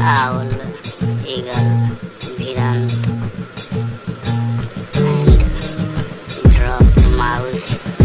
owl, eagle, piran, and drop mouse.